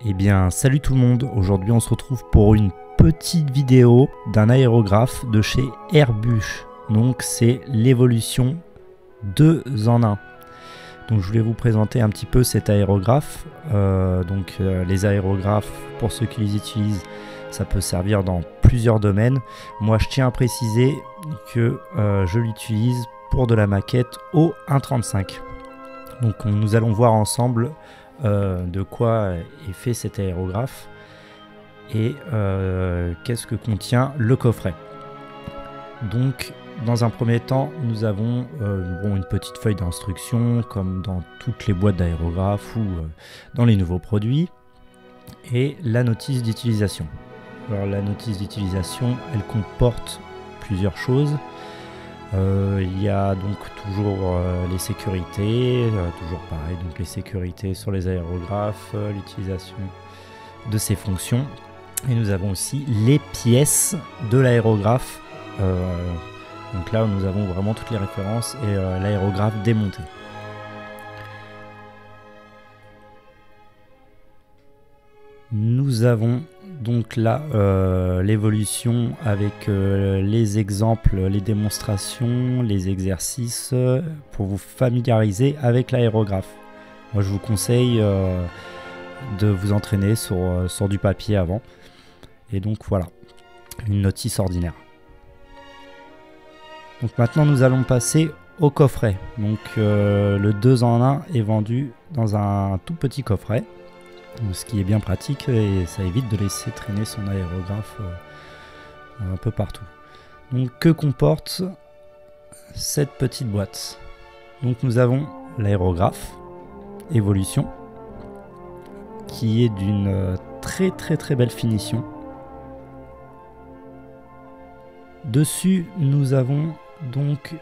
Eh bien, salut tout le monde. Aujourd'hui, on se retrouve pour une petite vidéo d'un aérographe de chez Airbus. Donc, c'est l'évolution 2 en 1. Donc, je voulais vous présenter un petit peu cet aérographe. Euh, donc, euh, les aérographes, pour ceux qui les utilisent, ça peut servir dans plusieurs domaines. Moi, je tiens à préciser que euh, je l'utilise pour de la maquette au 1.35. Donc, nous allons voir ensemble euh, de quoi est fait cet aérographe et euh, qu'est-ce que contient le coffret. Donc, dans un premier temps, nous avons euh, une petite feuille d'instruction, comme dans toutes les boîtes d'aérographe ou dans les nouveaux produits, et la notice d'utilisation. Alors, la notice d'utilisation, elle comporte plusieurs choses. Euh, il y a donc toujours euh, les sécurités, euh, toujours pareil, donc les sécurités sur les aérographes, l'utilisation de ces fonctions. Et nous avons aussi les pièces de l'aérographe. donc là, nous avons vraiment toutes les références et l'aérographe démonté. Nous avons donc là euh, l'évolution avec euh, les exemples, les démonstrations, les exercices euh, pour vous familiariser avec l'aérographe. Moi je vous conseille de vous entraîner sur, sur du papier avant. Et donc voilà, une notice ordinaire. Donc maintenant nous allons passer au coffret. Donc le 2 en 1 est vendu dans un tout petit coffret ce qui est bien pratique et ça évite de laisser traîner son aérographe euh, un peu partout. Donc que comporte cette petite boîte? Donc nous avons l'aérographe évolution qui est d'une euh, très très très belle finition. Dessus nous avons donc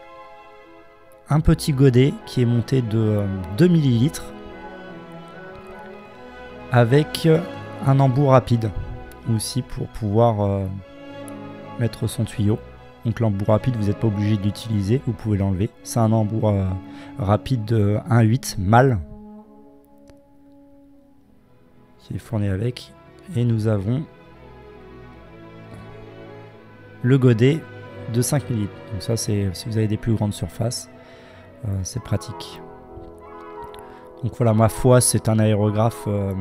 un petit godet qui est monté de 2 euh, millilitres avec un embout rapide aussi pour pouvoir euh, mettre son tuyau. Donc l'embout rapide, vous n'êtes pas obligé d'utiliser, vous pouvez l'enlever. C'est un embout euh, rapide de 1.8 mâle qui est fourni avec. Et nous avons le godet de 5 ml. Donc ça c'est si vous avez des plus grandes surfaces, euh, c'est pratique. Donc voilà, ma foi, c'est un aérographe euh,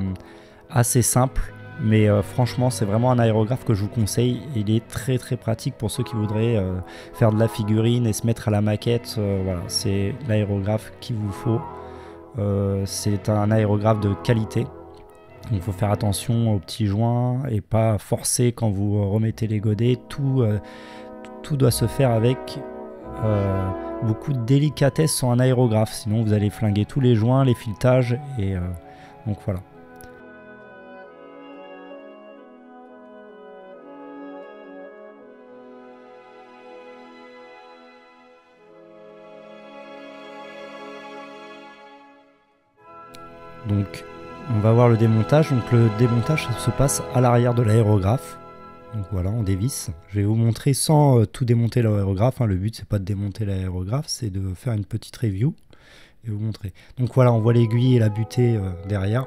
assez simple. Mais euh, franchement, c'est vraiment un aérographe que je vous conseille. Il est très très pratique pour ceux qui voudraient euh, faire de la figurine et se mettre à la maquette. voilà, c'est l'aérographe qu'il vous faut. c'est un aérographe de qualité. Il faut faire attention aux petits joints et pas forcer quand vous remettez les godets. Tout, tout doit se faire avec beaucoup de délicatesse sur un aérographe, sinon vous allez flinguer tous les joints, les filetages, et euh, donc voilà. Donc on va voir le démontage. Donc le démontage se passe à l'arrière de l'aérographe. Donc voilà, on dévisse. Je vais vous montrer sans euh, tout démonter l'aérographe. Hein. Le but, c'est pas de démonter l'aérographe, c'est de faire une petite review et vous montrer. Donc voilà, on voit l'aiguille et la butée euh, derrière.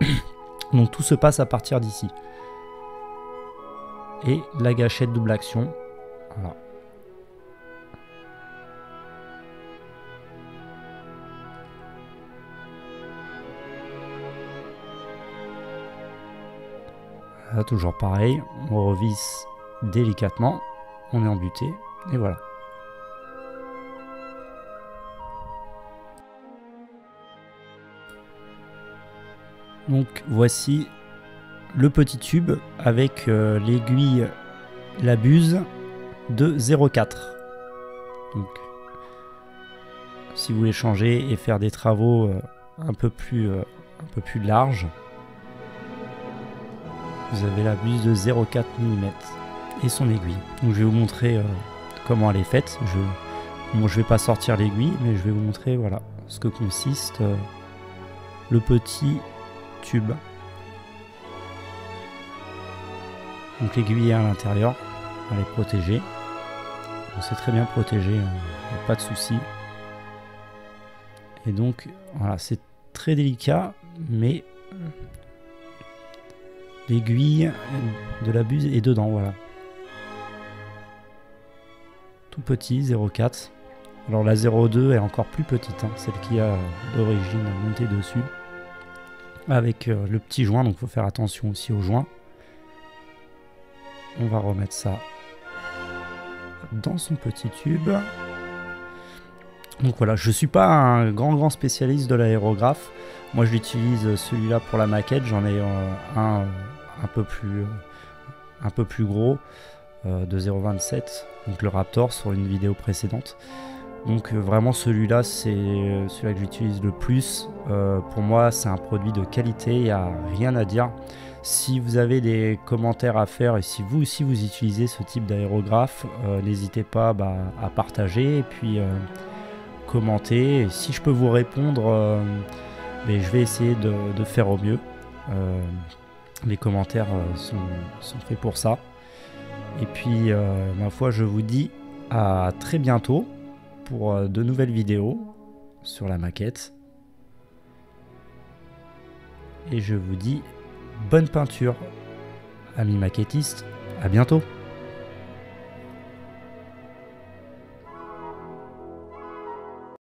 Donc tout se passe à partir d'ici. Et la gâchette double action. Voilà. Toujours pareil, on revisse délicatement, on est embuté, et voilà. Donc voici le petit tube avec euh, l'aiguille, la buse de 0,4. Donc si vous voulez changer et faire des travaux euh, un peu plus euh, un peu plus larges, vous avez la buse de 0,4 mm et son aiguille. Donc je vais vous montrer euh, comment elle est faite. Je ne je vais pas sortir l'aiguille, mais je vais vous montrer voilà ce que consiste euh, le petit tube. Donc l'aiguille est à l'intérieur, elle est protégée. C'est très bien protégé, hein. pas de souci. Et donc voilà, c'est très délicat, mais L'aiguille de la buse est dedans, voilà. Tout petit, 0,4. Alors la 0,2 est encore plus petite, hein, celle qui a d'origine montée dessus. Avec euh, le petit joint, donc il faut faire attention aussi au joint. On va remettre ça dans son petit tube. Donc voilà, je suis pas un grand grand spécialiste de l'aérographe. Moi j'utilise celui-là pour la maquette, j'en ai euh, un euh, un peu plus un peu plus gros de 0.27, donc le Raptor sur une vidéo précédente. Donc euh, vraiment celui-là c'est euh, celui-là que j'utilise le plus. Euh, pour moi c'est un produit de qualité, il n'y a rien à dire. Si vous avez des commentaires à faire et si vous aussi vous utilisez ce type d'aérographe, n'hésitez pas bah, à partager et puis commenter. si je peux vous répondre, mais je vais essayer de, faire au mieux. Les commentaires sont, sont, faits pour ça. Et puis ma foi je vous dis à très bientôt pour euh, de nouvelles vidéos sur la maquette. Et je vous dis bonne peinture, amis maquettistes. À bientôt